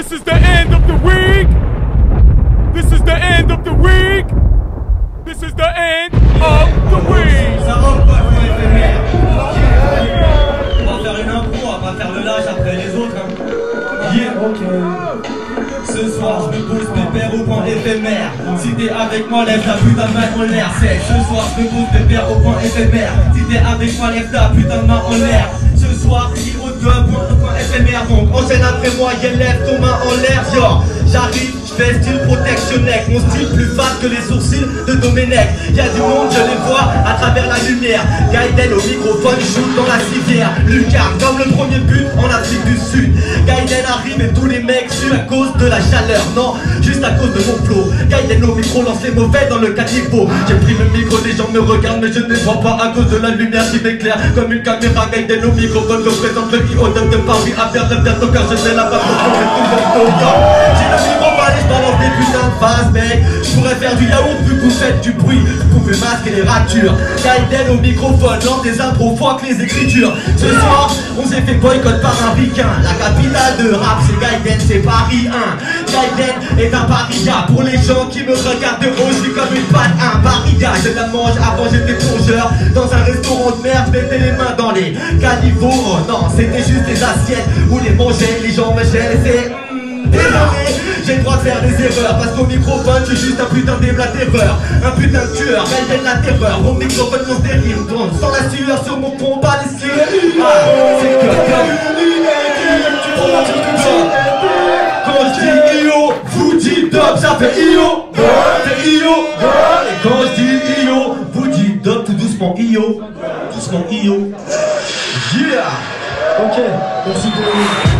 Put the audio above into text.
This is the end of the week. This is the end of the week. This is the end of the week. Ça roule pas, faut. On va faire une impro, on va faire le lâche après les autres. Hein. Yeah. Ce soir, je me pose pépère au point éphémère. Si t'es avec moi, lève ta putain de main en l'air. C'est ce soir, je me pose pépère au point éphémère. Si t'es avec moi, lève ta putain de main en l'air. Ce soir, il au deux point, point éphémère. Après moi, yeah, lève ton main en l'air. Yo, j'arrive. J'fais style protection neck, mon style plus fat que les sourcils de Domenech. Y'a du monde, je les vois à travers la lumière. Gaiden au microphone, shoot dans la civière. Lucas, comme le premier but en Afrique du Sud. Gaiden arrive et tous les mecs suent à cause de la chaleur. Non, juste à cause de mon flow. Gaiden au micro lance mauvais dans le caniveau. J'ai pris le micro, les gens me regardent, mais je ne les vois pas à cause de la lumière qui m'éclaire. Comme une caméra, Gaiden au microphone représente le IO de Paris. À faire le car je sais la base pour balance des putains de phases, mec. Je pourrais faire du yaourt vu que vous faites du bruit. Vous pouvez masquer les ratures. Gaiden au microphone, lance des impros, fuck les écritures. Ce soir, on s'est fait boycott par un ricain. La capitale de rap, c'est Gaiden, c'est Paris 1. Gaiden est un paria. Pour les gens qui me regardent de haut, je suis comme une patte, un paria. Je la mange avant, j'étais plongeur. Dans un restaurant de merde, mettez les mains dans les caniveaux. Oh non, c'était juste des assiettes où les mangeaient, les gens me gênent. C'est. Désolé, j'ai le droit de faire des erreurs Parce qu'au microphone, je suis juste un putain terreur. Un putain de tueur, Gaiden la terreur. Au microphone, mon stérile tourne Sans la sueur sur mon combat, les cieux. Ah, c'est que Quand je dis IO, vous dites dop, ça fait IO C'est IO Et quand je dis IO, vous dites dop tout doucement IO Doucement IO Yeah. Ok, merci pour